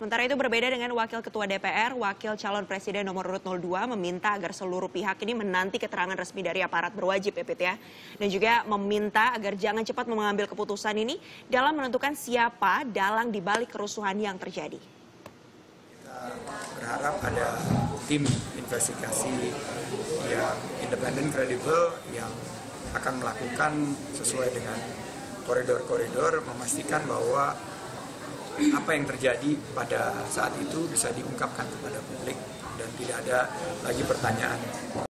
Sementara itu berbeda dengan Wakil Ketua DPR, Wakil Calon Presiden nomor urut 02 meminta agar seluruh pihak ini menanti keterangan resmi dari aparat berwajib ya Pit ya. Dan juga meminta agar jangan cepat mengambil keputusan ini dalam menentukan siapa dalang dibalik kerusuhan yang terjadi. Kita berharap ada tim investigasi yang independen, kredibel, yang akan melakukan sesuai dengan koridor-koridor, memastikan bahwa apa yang terjadi pada saat itu bisa diungkapkan kepada publik dan tidak ada lagi pertanyaan